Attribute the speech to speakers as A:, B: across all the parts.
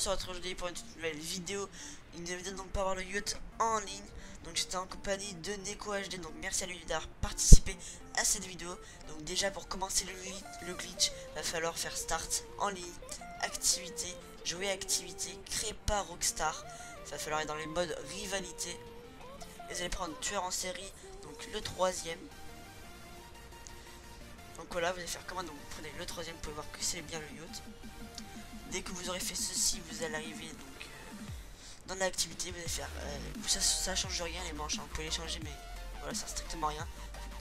A: se retrouve aujourd'hui pour une nouvelle vidéo. Une vidéo donc pas avoir le yacht en ligne. Donc j'étais en compagnie de Neko HD. Donc merci à lui d'avoir participé à cette vidéo. Donc déjà pour commencer le, le glitch, va falloir faire start en ligne, activité, jouer activité, créer par Rockstar. Va falloir être dans les modes rivalité. Et vous allez prendre tueur en série, donc le troisième. Donc voilà, vous allez faire comment Donc vous prenez le troisième, vous pouvez voir que c'est bien le yacht. Dès que vous aurez fait ceci, vous allez arriver donc euh, dans l'activité, vous allez faire. Euh, ça, ça change rien les manches, hein. vous pouvez les changer, mais voilà, ça strictement rien.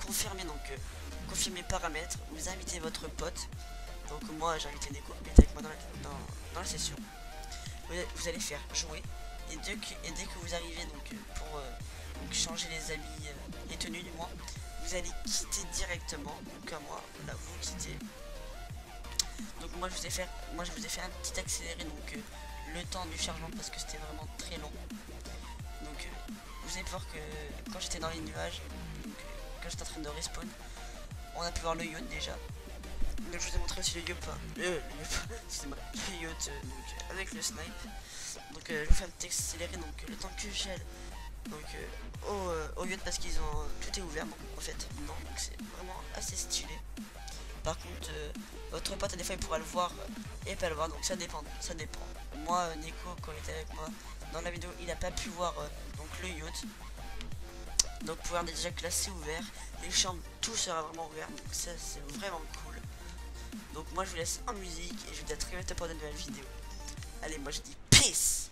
A: Confirmez donc, euh, confirmez paramètres, vous invitez votre pote. Donc moi j'ai invité Neko, il est avec moi dans la, dans, la session. Vous, allez faire jouer. Et dès, que, et dès que vous arrivez donc pour changer les habits, les tenues du moins, vous allez quitter directement, comme moi, là vous quittez donc moi je vous ai fait, moi je vous ai fait un petit accéléré donc euh, le temps du chargement parce que c'était vraiment très long. Donc euh, vous allez voir que quand j'étais dans les nuages, donc, euh, quand j'étais en train de respawn, on a pu voir le yacht déjà. Donc je vous ai montré aussi le yacht, le, le, yacht avec le snipe. Donc je vous fais un petit accéléré donc le temps que gèle donc au, au yacht parce qu'ils ont tout est ouvert en fait non c'est vraiment assez stylé par contre, euh, votre pote, des fois, il pourra le voir et pas le voir. Donc ça dépend. Ça dépend. Moi, euh, Neko, quand il était avec moi dans la vidéo, il n'a pas pu voir euh, donc le yacht. Donc pouvoir déjà classé ouvert. Les chambres, tout sera vraiment ouvert. Donc ça, c'est vraiment cool. Donc moi, je vous laisse en musique et je vous dis à très bientôt pour de nouvelles vidéos. Allez, moi, je dis peace